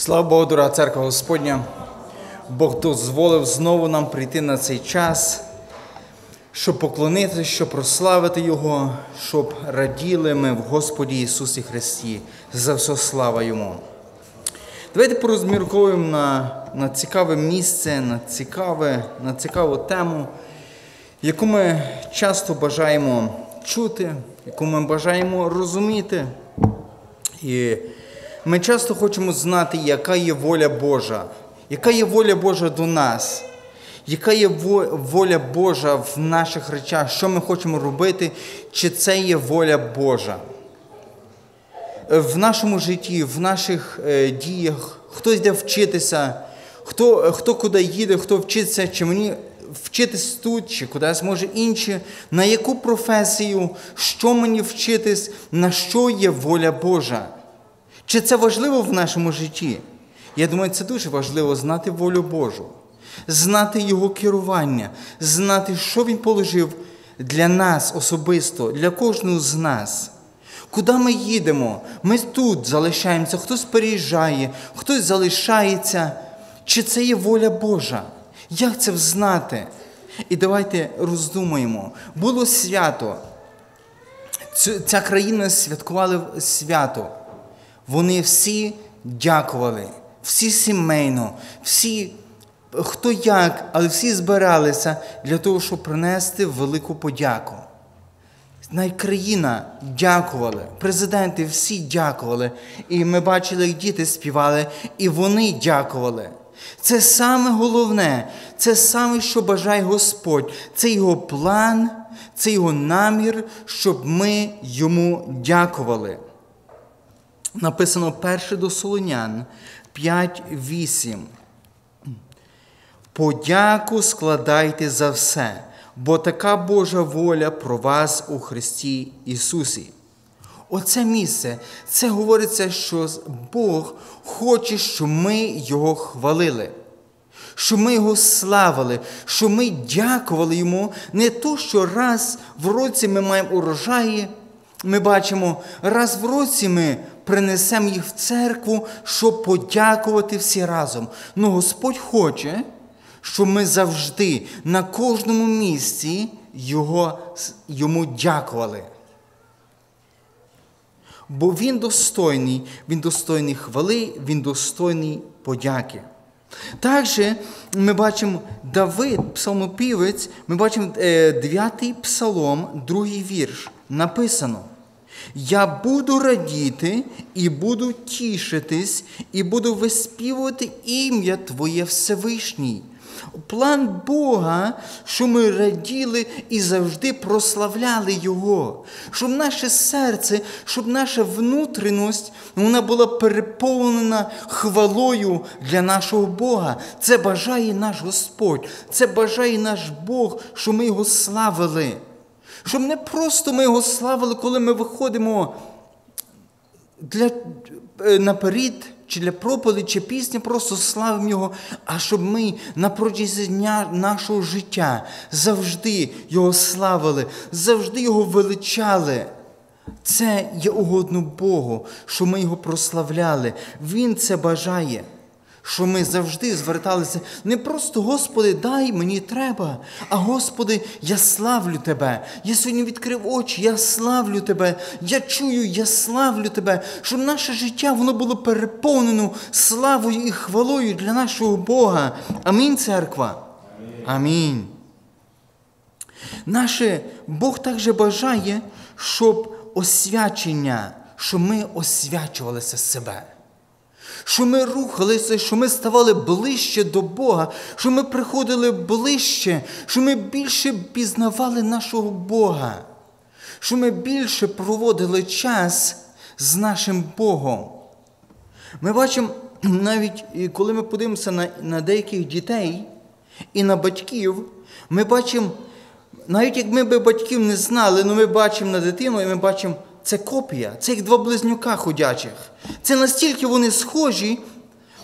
Слава Богу, дорога церква Господня. Бог дозволив знову нам прийти на цей час, щоб поклонитися, щоб прославити Його, щоб раділи ми в Господі Ісусі Христі. За все слава Йому. Давайте порозмірковуємо на, на цікаве місце, на, цікаве, на цікаву тему, яку ми часто бажаємо чути, яку ми бажаємо розуміти. І ми часто хочемо знати, яка є воля Божа, яка є воля Божа до нас, яка є воля Божа в наших речах, що ми хочемо робити, чи це є воля Божа. В нашому житті, в наших е, діях, хто йде вчитися, хто хто куди їде, хто вчиться, чи мені вчитись тут, чи кудись може інше, на яку професію, що мені вчитись, на що є воля Божа. Чи це важливо в нашому житті? Я думаю, це дуже важливо знати волю Божу, знати Його керування, знати, що Він положив для нас особисто, для кожного з нас. Куди ми їдемо? Ми тут залишаємося, хтось переїжджає, хтось залишається. Чи це є воля Божа? Як це взнати? І давайте роздумаємо. Було свято. Ця країна святкувала свято. Вони всі дякували, всі сімейно, всі, хто як, але всі збиралися для того, щоб принести велику подяку. Найкраїна дякували, президенти всі дякували. І ми бачили, як діти співали, і вони дякували. Це саме головне, це саме, що бажає Господь. Це його план, це його намір, щоб ми йому дякували написано перше до Солонян 5.8. Подяку складайте за все, бо така Божа воля про вас у Христі Ісусі. Оце місце, це говориться, що Бог хоче, щоб ми Його хвалили, щоб ми Його славили, щоб ми дякували Йому не то, що раз в році ми маємо урожаї, ми бачимо, раз в році ми принесемо їх в церкву, щоб подякувати всі разом. Ну Господь хоче, щоб ми завжди на кожному місці його, йому дякували. Бо Він достойний, Він достойний хвали, Він достойний подяки. Також ми бачимо Давид, псалмопівець, ми бачимо 9 е, псалом, другий вірш. Написано. Я буду радіти і буду тішитись, і буду виспівувати ім'я Твоє Всевишній. План Бога, що ми раділи і завжди прославляли Його, щоб наше серце, щоб наша внутрішність вона була переповнена хвалою для нашого Бога. Це бажає наш Господь, це бажає наш Бог, що ми його славили. Щоб не просто ми його славили, коли ми виходимо для, е, наперед, чи для проповіді, чи пісні, просто славимо Його, а щоб ми на протязі дня нашого життя завжди Його славили, завжди Його величали. Це є угодно Богу, що ми його прославляли. Він це бажає що ми завжди зверталися не просто, Господи, дай мені треба, а Господи, я славлю Тебе. Я сьогодні відкрив очі, я славлю Тебе, я чую, я славлю Тебе, щоб наше життя воно було переповнено славою і хвалою для нашого Бога. Амінь, церква. Амінь. Наше Бог також бажає, щоб освячення, щоб ми освячувалися себе що ми рухалися, що ми ставали ближче до Бога, що ми приходили ближче, що ми більше пізнавали нашого Бога, що ми більше проводили час з нашим Богом. Ми бачимо, навіть коли ми подивимося на, на деяких дітей і на батьків, ми бачимо, навіть як ми би батьків не знали, але ми бачимо на дитину і ми бачимо це копія, як два близнюка ходячих. Це настільки вони схожі.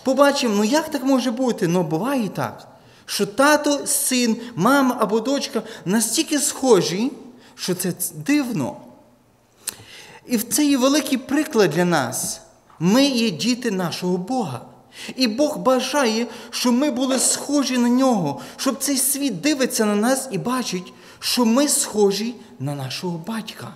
Побачимо, ну як так може бути? Ну, буває і так, що тато, син, мама або дочка настільки схожі, що це дивно. І це є великий приклад для нас. Ми є діти нашого Бога. І Бог бажає, щоб ми були схожі на нього, щоб цей світ дивиться на нас і бачить, що ми схожі на нашого батька.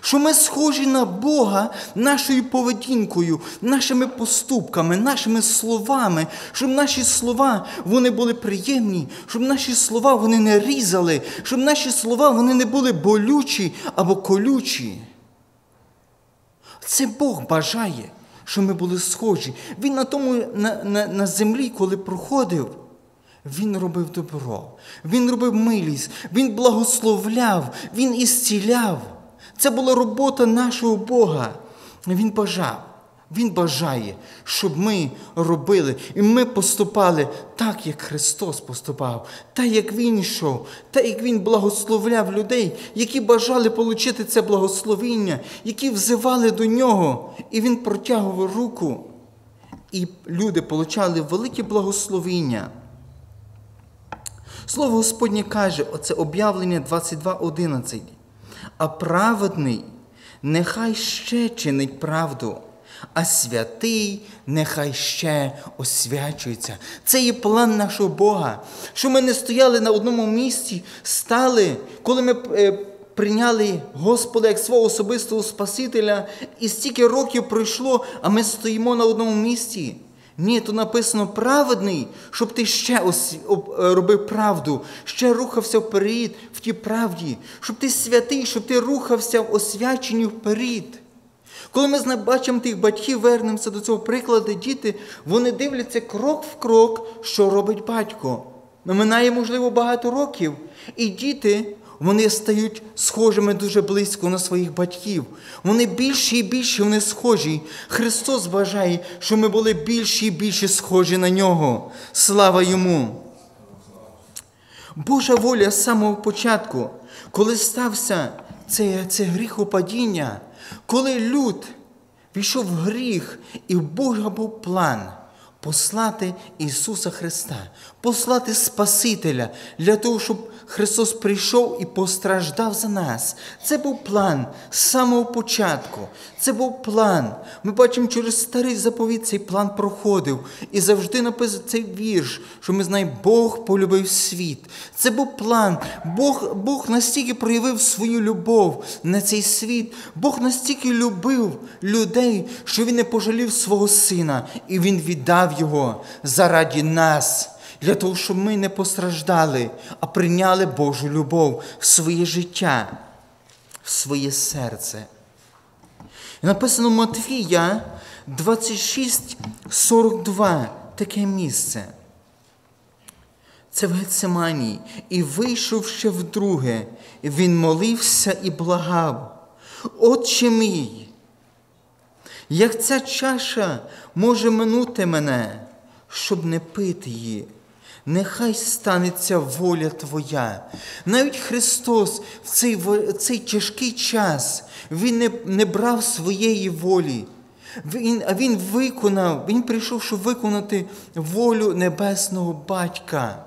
Що ми схожі на Бога нашою поведінкою, нашими поступками, нашими словами, щоб наші слова вони були приємні, щоб наші слова вони не різали, щоб наші слова вони не були болючі або колючі. Це Бог бажає, щоб ми були схожі. Він на тому на, на, на землі, коли проходив, він робив добро, він робив милість, він благословляв, він ісціляв. Це була робота нашого Бога. Він бажав, Він бажає, щоб ми робили, і ми поступали так, як Христос поступав, так, як Він йшов, так, як Він благословляв людей, які бажали отримати це благословіння, які взивали до нього. І Він протягував руку. І люди отримали велике благословіння. Слово Господнє каже, оце об'явлення 22.11 а праведний нехай ще чинить правду, а святий нехай ще освячується. Це є план нашого Бога, що ми не стояли на одному місці, стали, коли ми. Е, прийняли Господа як свого особистого Спасителя, і стільки років пройшло, а ми стоїмо на одному місці. Ні, тут написано праведний, щоб ти ще. Е, робив правду, ще рухався вперед в тій правді, щоб ти святий, щоб ти рухався в освяченні вперед. Коли ми бачимо тих батьків, вернемося до цього прикладу, діти, вони дивляться крок в крок, що робить батько. Минає, можливо, багато років. І діти вони стають схожими дуже близько на своїх батьків. Вони більше і більше вони схожі. Христос бажає, щоб ми були більше і більше схожі на нього. Слава йому! Божа воля з самого початку, коли стався це, це гріхопадіння, коли люд війшов в гріх, і в Бога був план послати Ісуса Христа, послати Спасителя для того, щоб Христос прийшов і постраждав за нас. Це був план з самого початку. Це був план. Ми бачимо, через старий заповіт цей план проходив. І завжди написано цей вірш, що ми знаємо, Бог полюбив світ. Це був план. Бог, Бог настільки проявив свою любов на цей світ. Бог настільки любив людей, що Він не пожалів свого сина, і Він віддав його заради нас для того, щоб ми не постраждали, а прийняли Божу любов в своє життя, в своє серце. Написано Матфія 26,42 таке місце. Це в Гецеманії. І вийшов ще вдруге, він молився і благав. Отче мій, як ця чаша може минути мене, щоб не пити її, нехай станеться воля Твоя. Навіть Христос в цей в цей тяжкий час Він не, не брав своєї волі. Він, А Він виконав, Він прийшов, щоб виконати волю Небесного Батька.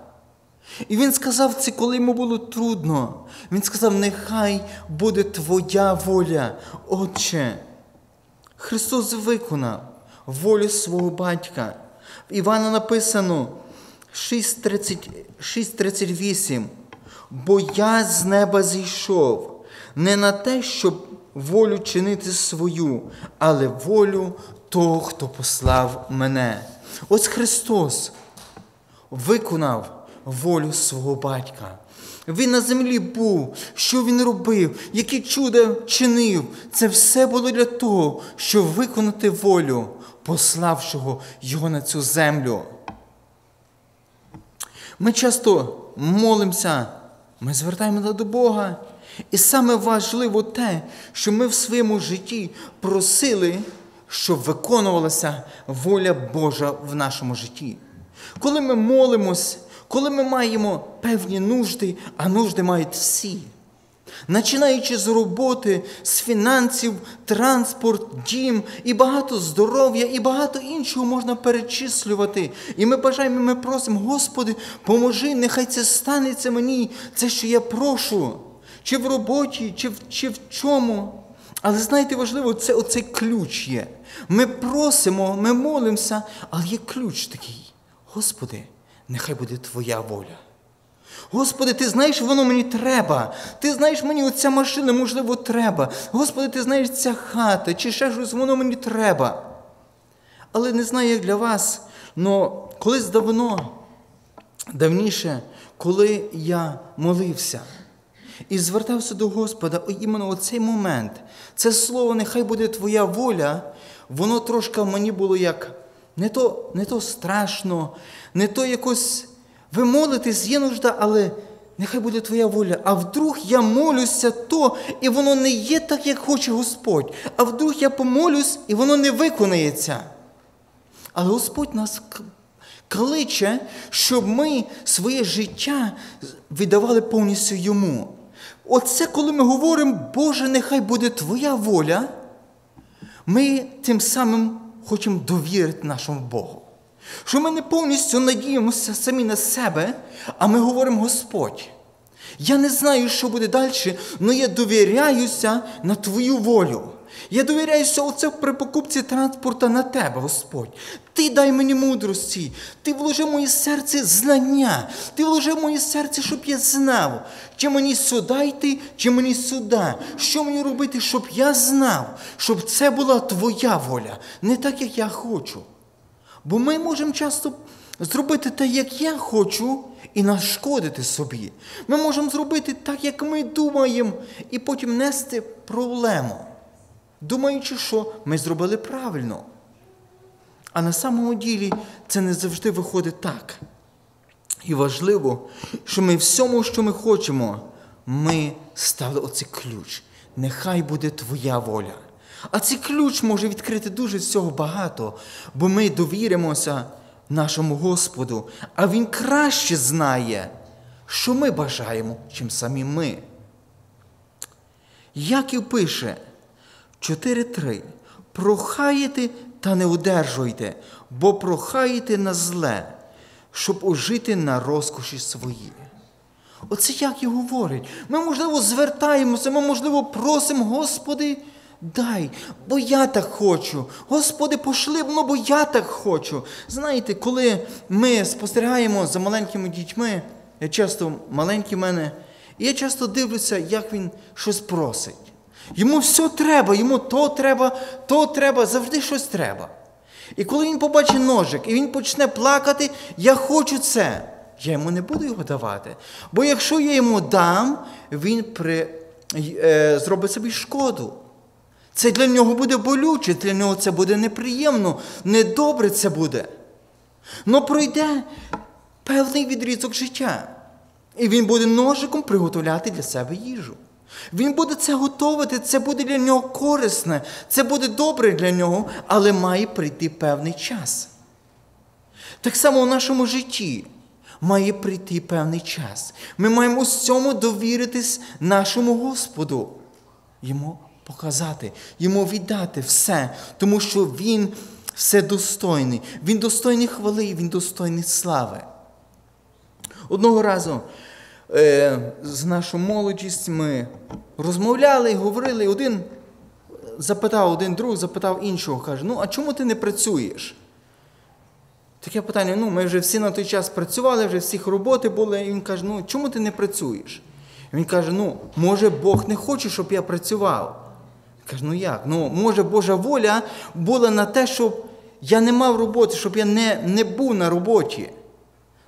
І він сказав це, коли йому було трудно. Він сказав: Нехай буде Твоя воля, Отче. Христос виконав волю свого батька. В Івана написано. 6.38. Бо я з неба зійшов не на те, щоб волю чинити свою, але волю того, хто послав мене. Ось Христос виконав волю свого батька. Він на землі був, що він робив, які чуда чинив. Це все було для того, щоб виконати волю, пославшого його на цю землю. Ми часто молимося, ми звертаємося до Бога. І саме важливо те, що ми в своєму житті просили, щоб виконувалася воля Божа в нашому житті. Коли ми молимось, коли ми маємо певні нужди, а нужди мають всі. Починаючи з роботи, з фінансів, транспорт, дім і багато здоров'я, і багато іншого можна перечислювати. І ми бажаємо, ми просимо, Господи, поможи, нехай це станеться мені, це, що я прошу, чи в роботі, чи в, чи в чому. Але знаєте, важливо, це оцей ключ є. Ми просимо, ми молимося, але є ключ такий. Господи, нехай буде Твоя воля. Господи, ти знаєш, воно мені треба. Ти знаєш, мені оця машина, можливо, треба. Господи, ти знаєш, ця хата, чи ще щось, воно мені треба. Але не знаю, як для вас, але колись давно, давніше, коли я молився і звертався до Господа, іменно оцей момент, це слово, нехай буде Твоя воля, воно трошки мені було як не то, не то страшно, не то якось. Ви молитесь, є нужда, але нехай буде Твоя воля. А вдруг я молюся то, і воно не є так, як хоче Господь. А вдруг я помолюсь, і воно не виконається. Але Господь нас кличе, щоб ми своє життя віддавали повністю йому. Оце, коли ми говоримо, Боже, нехай буде Твоя воля, ми тим самим хочемо довірити нашому Богу. Що ми не повністю надіємося самі на себе, а ми говоримо Господь. Я не знаю, що буде далі, але я довіряюся на Твою волю. Я довіряюся оце при покупці транспорта на тебе, Господь. Ти дай мені мудрості, ти вложи в моє серце знання, ти вложи в моє серце, щоб я знав, чи мені сюди йти, чи мені сюди. Що мені робити, щоб я знав, щоб це була твоя воля, не так, як я хочу. Бо ми можемо часто зробити те, як я хочу, і нашкодити собі. Ми можемо зробити так, як ми думаємо, і потім нести проблему, думаючи, що ми зробили правильно. А на самому ділі це не завжди виходить так. І важливо, що ми всьому, що ми хочемо, ми стали оцей ключ. Нехай буде твоя воля. А цей ключ може відкрити дуже всього багато, бо ми довіримося нашому Господу, а Він краще знає, що ми бажаємо, чим самі ми. Яків пише 4.3. Прохаєте та не удержуйте, бо прохаєте на зле, щоб ожити на розкоші свої. Оце як і говорить. Ми, можливо, звертаємося, ми, можливо, просимо, Господи. Дай, бо я так хочу. Господи, пошли, ну, бо я так хочу. Знаєте, коли ми спостерігаємо за маленькими дітьми, я часто маленькі мене, і я часто дивлюся, як він щось просить. Йому все треба, йому то треба, то треба, завжди щось треба. І коли він побачить ножик і він почне плакати, я хочу це, я йому не буду його давати. Бо якщо я йому дам, він при, е, зробить собі шкоду. Це для нього буде болюче, для нього це буде неприємно, недобре це буде. Но пройде певний відрізок життя. І він буде ножиком приготовляти для себе їжу. Він буде це готувати, це буде для нього корисне, це буде добре для нього, але має прийти певний час. Так само в нашому житті має прийти певний час. Ми маємо з цьому довіритись нашому Господу. Йому показати, йому віддати все, тому що Він все достойний. Він достойний хвали, він достойний слави. Одного разу е, з нашою молодість ми розмовляли говорили, один запитав, один друг запитав іншого, каже, ну, а чому ти не працюєш? Таке питання, ну, ми вже всі на той час працювали, вже всіх роботи були, і він каже, ну чому ти не працюєш? І він каже, ну, може Бог не хоче, щоб я працював. Каже, ну як? Ну, може, Божа воля була на те, щоб я не мав роботи, щоб я не не був на роботі.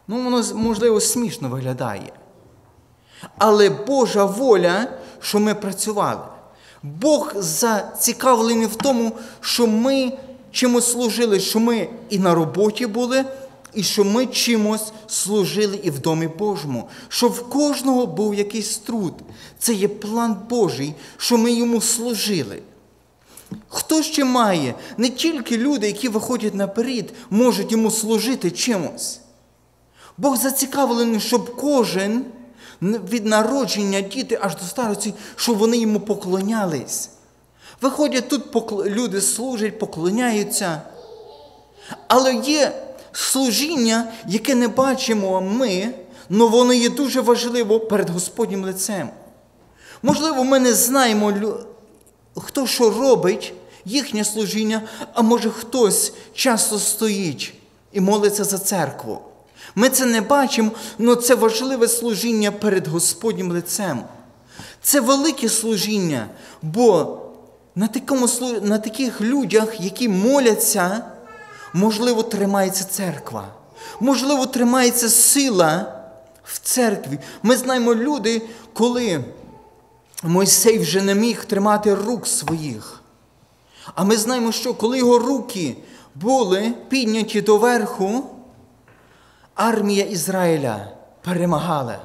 Ну, воно, можливо, смішно виглядає. Але Божа воля, що ми працювали. Бог зацікавлений в тому, що ми чимось служили, що ми і на роботі були, і що ми чимось служили і в домі Божому, що в кожного був якийсь труд. Це є план Божий, що ми йому служили. Хто ще має? Не тільки люди, які виходять наперед, можуть йому служити чимось. Бог зацікавлений, щоб кожен від народження діти аж до старості, щоб вони йому поклонялись. Виходять тут, люди служать, поклоняються. Але є служіння, яке не бачимо ми, але воно є дуже важливо перед Господнім лицем. Можливо, ми не знаємо хто що робить, їхнє служіння, а може хтось часто стоїть і молиться за церкву. Ми це не бачимо, але це важливе служіння перед Господнім лицем. Це велике служіння, бо на, такому, на таких людях, які моляться, можливо, тримається церква, можливо, тримається сила в церкві. Ми знаємо люди, коли Мойсей вже не міг тримати рук своїх. А ми знаємо, що коли його руки були підняті доверху, армія Ізраїля перемагала.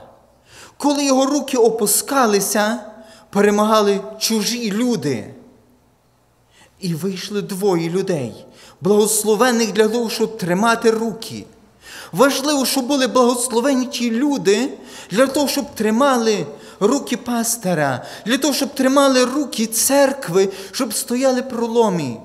Коли його руки опускалися, перемагали чужі люди. І вийшли двоє людей, благословених для того, щоб тримати руки. Важливо, щоб були благословені ті люди для того, щоб тримали руки пастора, для того, щоб тримали руки церкви, щоб стояли проломі.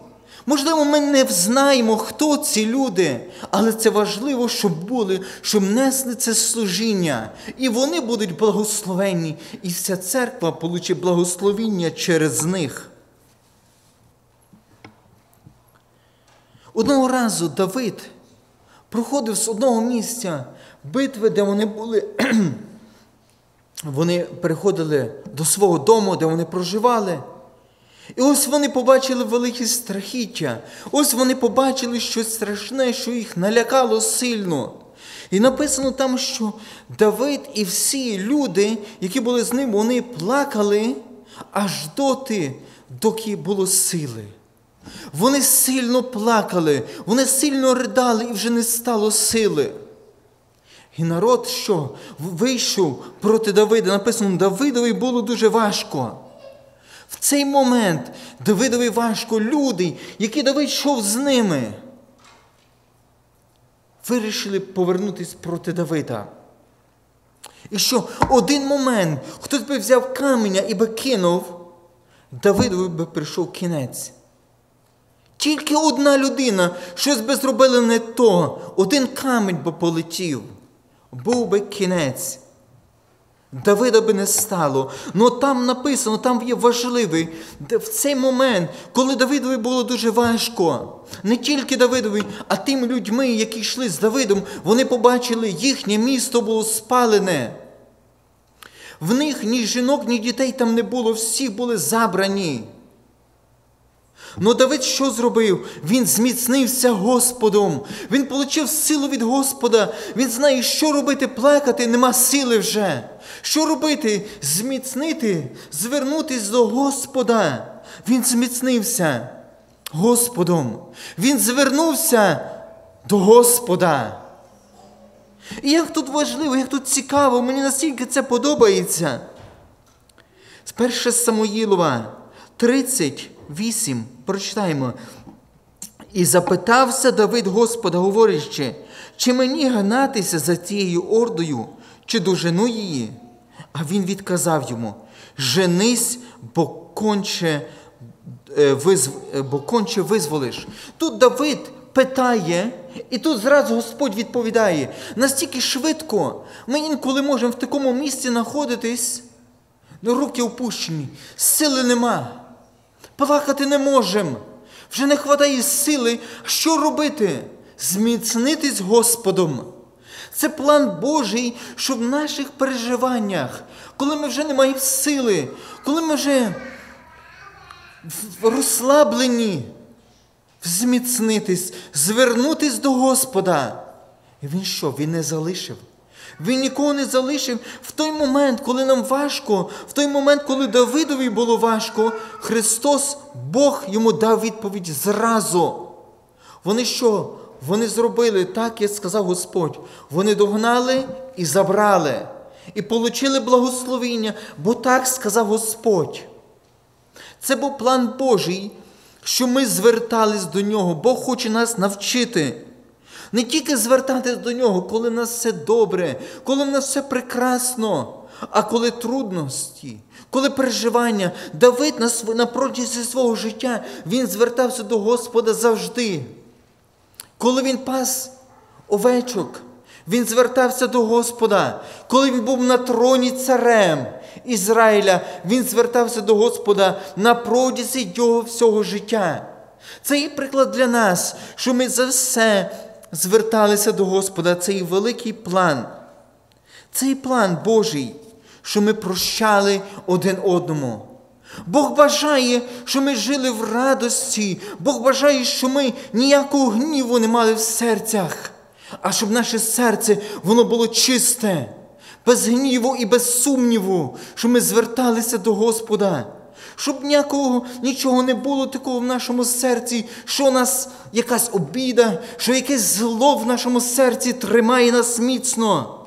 Можливо, ми не знаємо, хто ці люди, але це важливо, щоб були, щоб несли це служіння. І вони будуть благословені, і вся церква получить благословіння через них. Одного разу Давид проходив з одного місця битви, де вони були. Вони приходили до свого дому, де вони проживали. І ось вони побачили великі страхіття. Ось вони побачили щось страшне, що їх налякало сильно. І написано там, що Давид і всі люди, які були з ним, вони плакали аж доти, доки було сили. Вони сильно плакали, вони сильно ридали і вже не стало сили. І народ, що вийшов проти Давида, написано, Давидові було дуже важко. В цей момент Давидові важко люди, які Давид йшов з ними, вирішили повернутися проти Давида. І що один момент хтось би взяв каменя і би кинув, Давидові би прийшов кінець. Тільки одна людина щось би зробила не то, один камінь би полетів, був би кінець. Давида би не стало. Ну там написано, там є важливий в цей момент, коли Давидові було дуже важко. Не тільки Давидові, а тим людьми, які йшли з Давидом, вони побачили, їхнє місто було спалене. В них ні жінок, ні дітей там не було, всі були забрані. Ну Давид що зробив? Він зміцнився Господом. Він получив силу від Господа. Він знає, що робити, плакати, нема сили вже. Що робити? Зміцнити, звернутись до Господа. Він зміцнився Господом. Він звернувся до Господа. І як тут важливо, як тут цікаво, мені настільки це подобається. Перше Самуїлова 30. 8. Прочитаємо. І запитався Давид Господа, говорячи, чи мені гнатися за цією ордою, чи дожену її? А він відказав йому: Женись, бо конче е, е, бо конче визволиш. Тут Давид питає, і тут зразу Господь відповідає. Настільки швидко ми інколи можемо в такому місці знаходитись, ну, руки опущені, сили нема. Плакати не можемо. Вже не вистачає сили. Що робити? Зміцнитись Господом. Це план Божий, щоб в наших переживаннях, коли ми вже не маємо сили, коли ми вже розслаблені, зміцнитись, звернутись до Господа. І він що? Він не залишив. Він нікого не залишив в той момент, коли нам важко, в той момент, коли Давидові було важко, Христос, Бог йому дав відповідь зразу. Вони що? Вони зробили так, як сказав Господь. Вони догнали і забрали, і отримали благословіння, бо так сказав Господь. Це був план Божий, що ми звертались до нього. Бог хоче нас навчити. Не тільки звертатись до нього, коли в нас все добре, коли в нас все прекрасно, а коли трудності, коли переживання. Давид на, на протязі свого життя він звертався до Господа завжди. Коли він пас овечок, Він звертався до Господа. Коли він був на троні царем Ізраїля, він звертався до Господа на протязі його всього життя. Це є приклад для нас, що ми за все зверталися до Господа. Це є великий план. Цей план Божий, що ми прощали один одному. Бог бажає, щоб ми жили в радості. Бог бажає, щоб ми ніякого гніву не мали в серцях, а щоб наше серце воно було чисте, без гніву і без сумніву, щоб ми зверталися до Господа. Щоб ніякого нічого не було такого в нашому серці, що нас якась обіда, що якесь зло в нашому серці тримає нас міцно.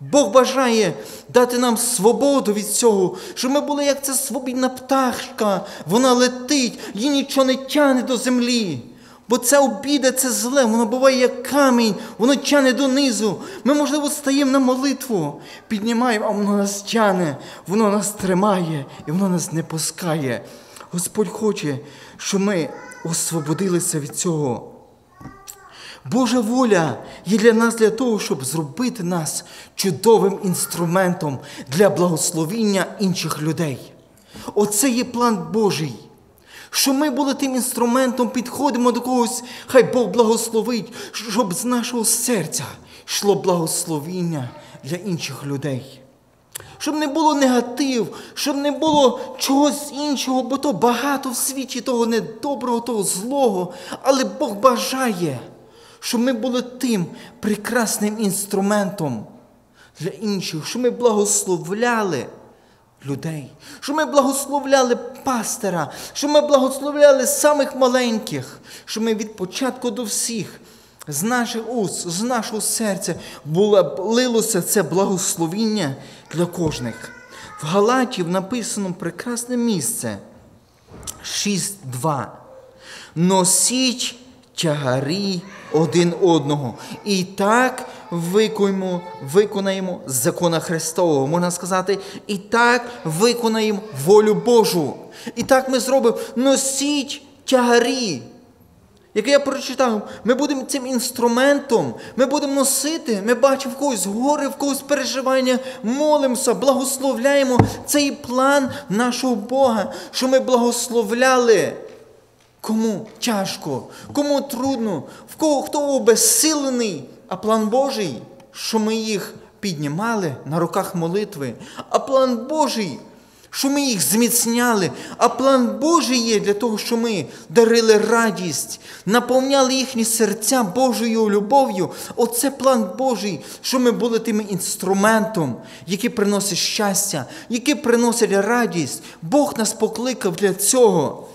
Бог бажає дати нам свободу від цього, щоб ми були як ця свобідна пташка, вона летить, їй нічого не тяне до землі. Бо це обіда, це зле, воно буває як камінь, воно тяне донизу. Ми, можливо, стаємо на молитву, піднімаємо, а воно нас тяне, воно нас тримає і воно нас не пускає. Господь хоче, щоб ми освободилися від цього. Божа воля є для нас для того, щоб зробити нас чудовим інструментом для благословіння інших людей. Оце є план Божий. Що ми були тим інструментом, підходимо до когось, хай Бог благословить, щоб з нашого серця йшло благословіння для інших людей. Щоб не було негатив, щоб не було чогось іншого, бо то багато в світі того недоброго, того злого, але Бог бажає щоб ми були тим прекрасним інструментом для інших, щоб ми благословляли людей, щоб ми благословляли пастора, щоб ми благословляли самих маленьких, щоб ми від початку до всіх. З наших уст, з нашого серця було, лилося це благословіння для кожних. В Галатів написано прекрасне місце 6.2. Носіть тягарі один одного. І так виконуємо, виконаємо закона Христового. Можна сказати, і так виконаємо волю Божу. І так ми зробимо носіть тягарі. Як я прочитав, ми будемо цим інструментом, ми будемо носити, ми бачимо в когось горе, в когось переживання, молимося, благословляємо цей план нашого Бога, що ми благословляли Кому тяжко, кому трудно, в кого хто обезсилений, а план Божий, що ми їх піднімали на руках молитви, а план Божий, що ми їх зміцняли, а план Божий є для того, що ми дарили радість, наповняли їхні серця Божою любов'ю. Оце план Божий, що ми були тим інструментом, який приносить щастя, який приносить радість. Бог нас покликав для цього.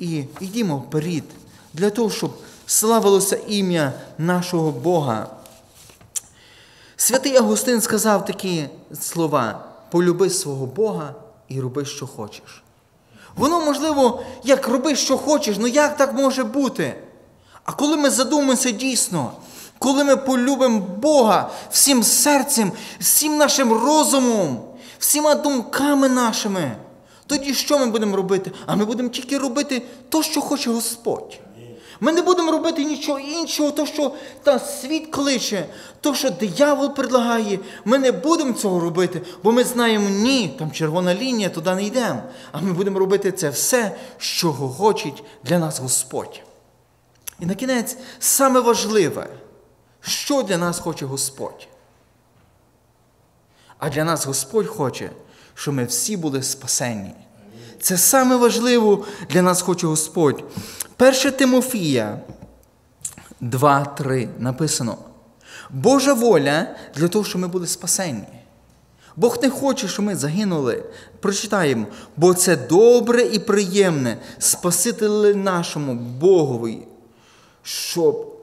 І йдімо вперед, для того, щоб славилося ім'я нашого Бога. Святий Агустин сказав такі слова: полюби свого Бога і роби, що хочеш. Воно, можливо, як роби, що хочеш, ну як так може бути? А коли ми задумаємося дійсно, коли ми полюбимо Бога всім серцем, всім нашим розумом, всіма думками нашими. Тоді що ми будемо робити? А ми будемо тільки робити то, що хоче Господь. Ми не будемо робити нічого іншого, то, що та світ кличе, то, що диявол предлагає. Ми не будемо цього робити, бо ми знаємо, ні, там червона лінія, туди не йдемо. А ми будемо робити це все, що хоче для нас Господь. І на кінець саме важливе, що для нас хоче Господь. А для нас Господь хоче що ми всі були спасені. Це саме важливо для нас хоче Господь. 1 Тимофія 2.3 написано: Божа воля для того, щоб ми були спасені. Бог не хоче, щоб ми загинули. Прочитаємо, бо це добре і приємне Спасителю нашому Богові, щоб,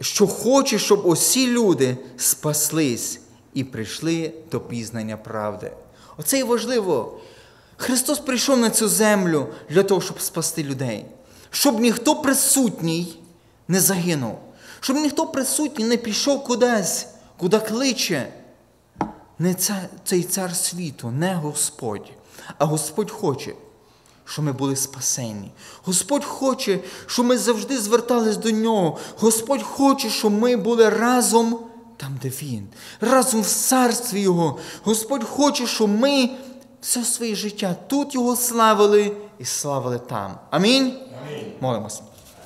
що хоче, щоб усі люди спаслись і прийшли до пізнання правди. Оце і важливо. Христос прийшов на цю землю для того, щоб спасти людей, щоб ніхто присутній не загинув, щоб ніхто присутній не пішов кудись, куди кличе. Не цей цар світу, не Господь, а Господь хоче, щоб ми були спасені. Господь хоче, щоб ми завжди звертались до нього. Господь хоче, щоб ми були разом там, де Він, разом в царстві Його. Господь хоче, щоб ми все своє життя тут Його славили і славили там. Амінь. Амінь. Молимося.